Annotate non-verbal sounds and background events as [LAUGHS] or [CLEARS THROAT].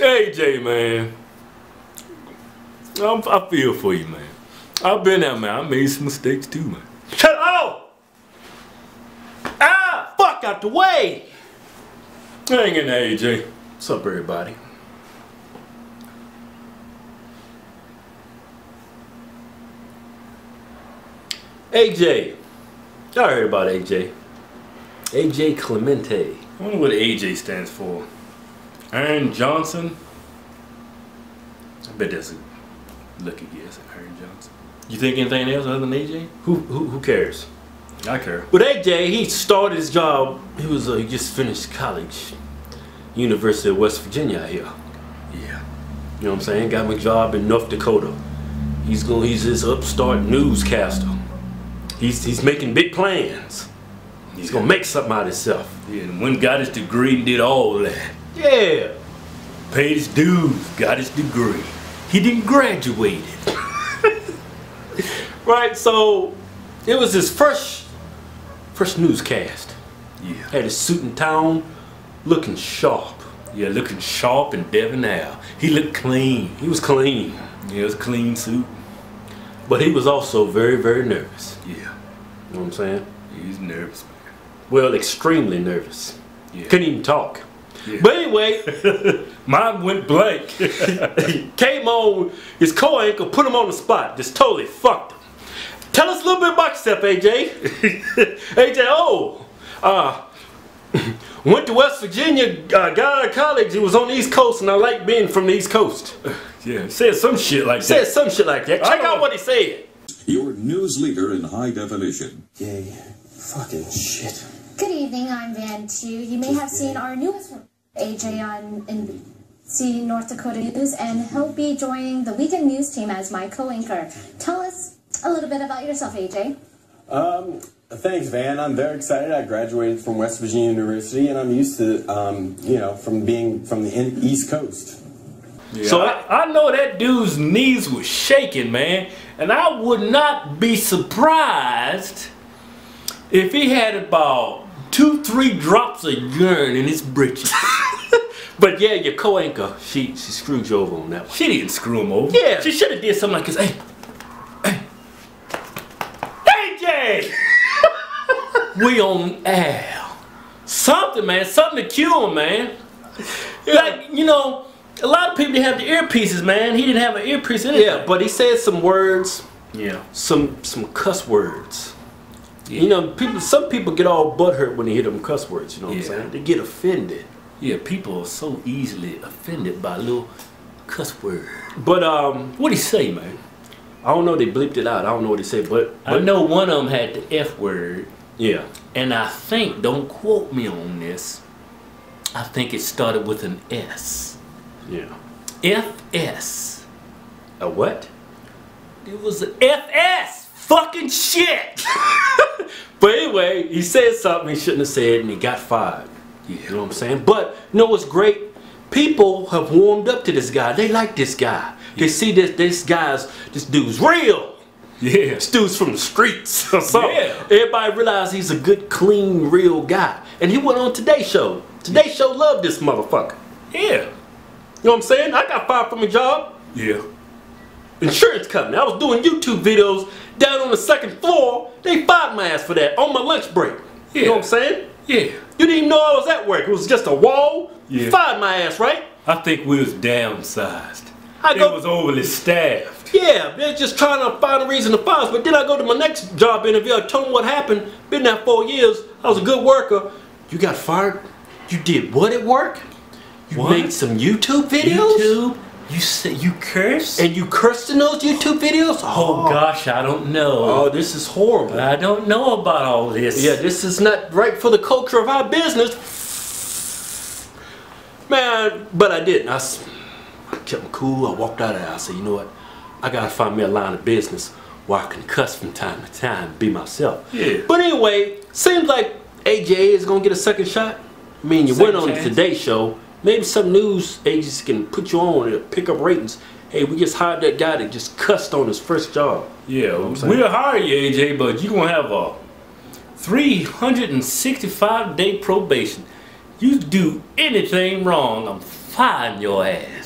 AJ, man. I'm, I feel for you, man. I've been there, man. I made some mistakes too, man. Shut up! Ah! Fuck out the way! Hang in there, AJ. What's up, everybody? AJ. Y'all heard about AJ. AJ Clemente. I wonder what AJ stands for. Aaron Johnson. I bet that's a lucky guess, Aaron Johnson. You think anything else other than AJ? Who, who, who cares? I care. But AJ, he started his job, he was, uh, he just finished college. University of West Virginia here. Yeah. You know what I'm saying? Got him a job in North Dakota. He's going. He's this upstart newscaster. He's he's making big plans. He's gonna make something out of himself. Yeah, and when got his degree and did all that. Yeah. Paid his dues, got his degree. He didn't graduate. [LAUGHS] Right. So it was his first first newscast. Yeah. Had his suit and town, looking sharp. Yeah, looking sharp and debonair. He looked clean. He was clean, Yeah, it was a clean suit. but he was also very very nervous. Yeah. You know what I'm saying? He was nervous, Well, extremely nervous. Yeah. Couldn't even talk. Yeah. But anyway, man. [LAUGHS] Mine went blank. [LAUGHS] came on his co-anchor, put him on the spot, just totally fucked him. Tell us a little bit about yourself, AJ. AJ, [LAUGHS] oh, uh, [CLEARS THROAT] went to West Virginia, uh, got out of college. He was on the East Coast, and I like being from the East Coast. yeah, said some shit like Said that. some shit like that. Check out what he said. Your news leader in high definition. Yay. Fucking shit. Good evening, I'm Van Tieu. You may have seen our newest AJ on NBC North Dakota News, and he'll be joining the weekend news team as my co-anchor. Tell us a little bit about yourself, AJ. Um, thanks, Van. I'm very excited. I graduated from West Virginia University, and I'm used to, um, you know, from being from the East Coast. Yeah, So I, I know that dude's knees were shaking, man, and I would not be surprised if he had about two, three drops of urine in his britches. [LAUGHS] But yeah, your co-anchor, she she screwed you over on that one. she didn't screw him over. Yeah. she should have did something like this. Hey, hey, AJ, [LAUGHS] we on air. Something, man, something to cure him, man. Like you know, a lot of people didn't have the earpieces, man. He didn't have an earpiece in it. Yeah, but he said some words, yeah. some some cuss words. You know, people. Some people get all butthurt when they hear them cuss words. You know what Yeah. I'm saying? They get offended. Yeah, people are so easily offended by a little cuss word. But um, What'd he say, man? I don't know. They bleeped it out. I don't know what they said. But, I know one of them had the F word, yeah, and I think, don't quote me on this, I think it started with an S. yeah. FS. A what? It was an FS! Fucking shit! [LAUGHS] But anyway, he said something he shouldn't have said, and he got fired. You know what I'm saying? But you know what's great? People have warmed up to this guy. They like this guy. They see this this guy's this dude's real. Yeah. This dude's from the streets [LAUGHS] or something. Yeah. Everybody realized he's a good, clean, real guy. And he went on Today Show. Today Show loved this motherfucker. Yeah. You know what I'm saying? I got fired from a job. Yeah. Insurance company. I was doing YouTube videos down on the second floor. They fired my ass for that on my lunch break. You know what I'm saying? Yeah. You didn't even know I was at work. It was just a wall. Yeah. Fired my ass, right? I think we was downsized. I go, it was overly staffed. Yeah, they're just trying to find a reason to fire us. But then I go to my next job interview. I told them what happened. Been there four years. I was a good worker. You got fired? You did what at work? You What? made some YouTube videos? YouTube? You say you curse? And you cursed in those YouTube videos? Oh, oh gosh, I don't know. Oh, this is horrible. I don't know about all this. Yeah, this is not right for the culture of our business. Man, but I didn't. I kept my cool. I walked out of there. I said, you know what? I gotta find me a line of business where I can cuss from time to time, be myself. Yeah. But anyway, seems like AJ is gonna get a second shot. I mean, you Second went on the. Today Show. Maybe some news agents can put you on and pick up ratings. Hey, we just hired that guy that just cussed on his first job. Yeah, I'm saying? we'll hire you, AJ, but you're gonna have a 365 day probation. You do anything wrong, I'm find your ass.